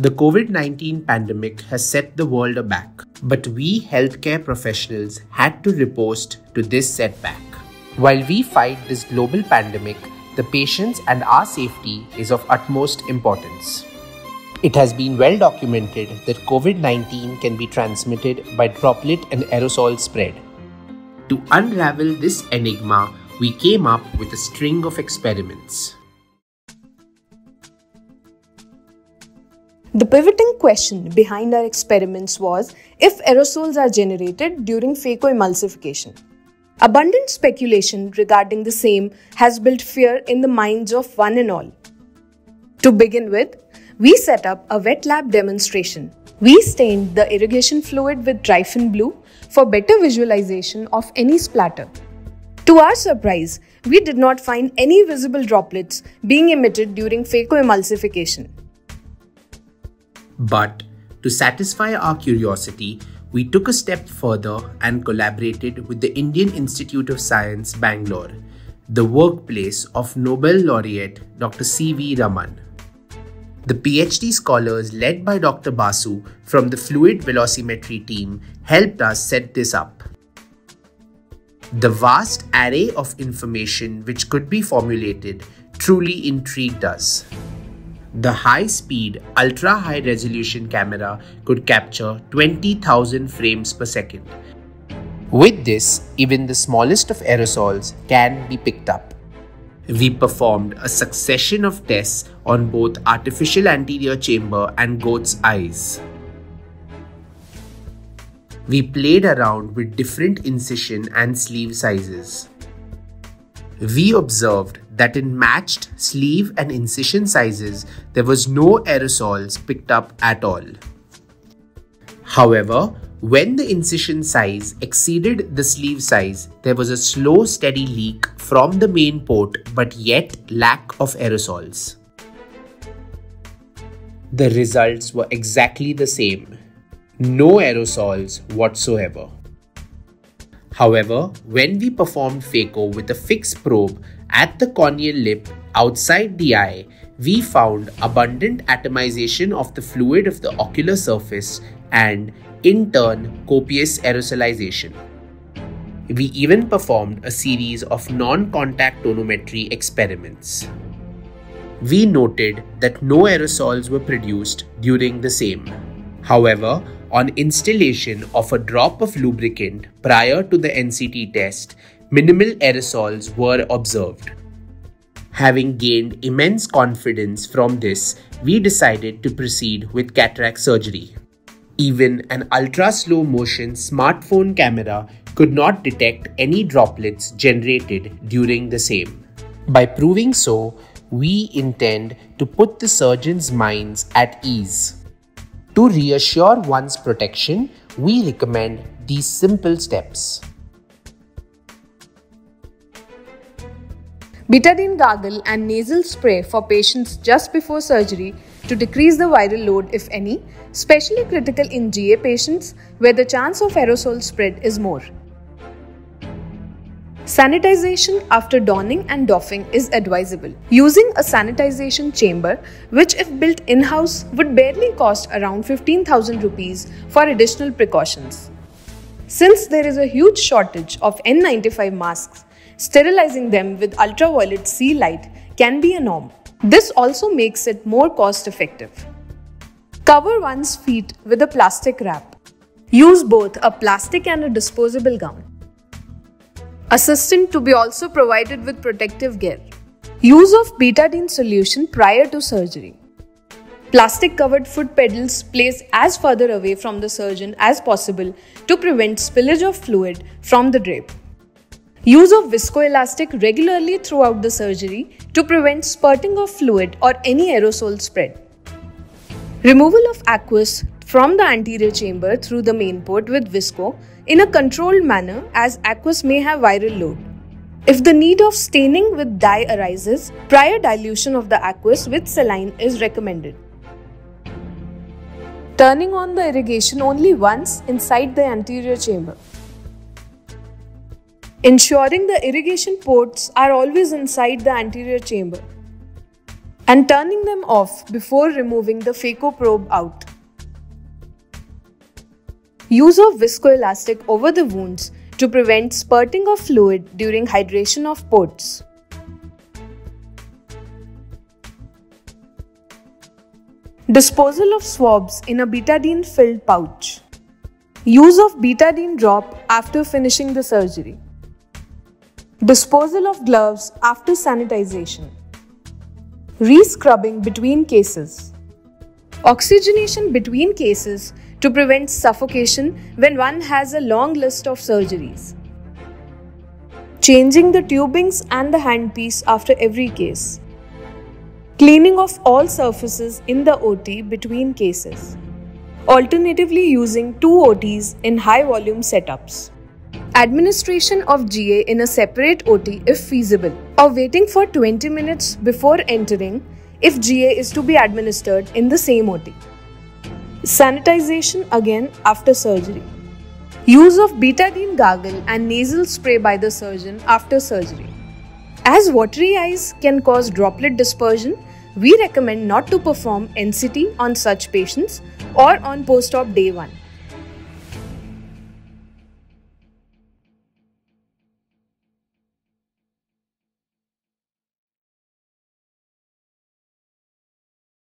The COVID 19 pandemic has set the world aback, but we healthcare professionals had to riposte to this setback. While we fight this global pandemic, the patients and our safety is of utmost importance. It has been well documented that COVID 19 can be transmitted by droplet and aerosol spread. To unravel this enigma, we came up with a string of experiments. The pivoting question behind our experiments was if aerosols are generated during phacoemulsification. Abundant speculation regarding the same has built fear in the minds of one and all. To begin with, we set up a wet lab demonstration. We stained the irrigation fluid with Trypan blue for better visualization of any splatter. To our surprise, we did not find any visible droplets being emitted during phacoemulsification. But to satisfy our curiosity, we took a step further and collaborated with the Indian Institute of Science, Bangalore, the workplace of Nobel laureate Dr. C.V. Raman. The PhD scholars led by Dr. Basu from the fluid velocimetry team helped us set this up. The vast array of information which could be formulated truly intrigued us. The high-speed, ultra-high resolution camera could capture 20,000 frames per second. With this, even the smallest of aerosols can be picked up. We performed a succession of tests on both artificial anterior chamber and goat's eyes. We played around with different incision and sleeve sizes. We observed that in matched sleeve and incision sizes, there was no aerosols picked up at all. However, when the incision size exceeded the sleeve size, there was a slow steady leak from the main port but yet lack of aerosols. The results were exactly the same. No aerosols whatsoever. However, when we performed phaco with a fixed probe at the corneal lip outside the eye, we found abundant atomization of the fluid of the ocular surface and, in turn, copious aerosolization. We even performed a series of non contact tonometry experiments. We noted that no aerosols were produced during the same. However, on instillation of a drop of lubricant prior to the NCT test, minimal aerosols were observed. Having gained immense confidence from this, we decided to proceed with cataract surgery. Even an ultra slow motion smartphone camera could not detect any droplets generated during the same. By proving so, we intend to put the surgeon's minds at ease. To reassure one's protection, we recommend these simple steps. Betadine gargle and nasal spray for patients just before surgery to decrease the viral load if any, especially critical in GA patients where the chance of aerosol spread is more. Sanitization after donning and doffing is advisable. Using a sanitization chamber, which if built in-house would barely cost around 15,000 rupees for additional precautions. Since there is a huge shortage of N95 masks, Sterilizing them with ultraviolet C light can be a norm. This also makes it more cost effective. Cover one's feet with a plastic wrap. Use both a plastic and a disposable gown. Assistant to be also provided with protective gear. Use of betadine solution prior to surgery. Plastic covered foot pedals placed as further away from the surgeon as possible to prevent spillage of fluid from the drape. Use of viscoelastic regularly throughout the surgery to prevent spurting of fluid or any aerosol spread. Removal of aqueous from the anterior chamber through the main port with visco in a controlled manner as aqueous may have viral load. If the need of staining with dye arises, prior dilution of the aqueous with saline is recommended. Turning on the irrigation only once inside the anterior chamber. Ensuring the irrigation ports are always inside the anterior chamber. and turning them off before removing the phaco probe out. Use of viscoelastic over the wounds to prevent spurting of fluid during hydration of ports. Disposal of swabs in a betadine filled pouch. Use of betadine drop after finishing the surgery. Disposal of gloves after sanitization. Rescrubbing between cases. Oxygenation between cases to prevent suffocation when one has a long list of surgeries. Changing the tubings and the handpiece after every case. Cleaning of all surfaces in the OT between cases. Alternatively, using two OTs in high volume setups. Administration of GA in a separate OT if feasible, or waiting for 20 minutes before entering if GA is to be administered in the same OT. Sanitization again after surgery. Use of betadine gargle and nasal spray by the surgeon after surgery. As watery eyes can cause droplet dispersion, we recommend not to perform NCT on such patients or on post-op day 1.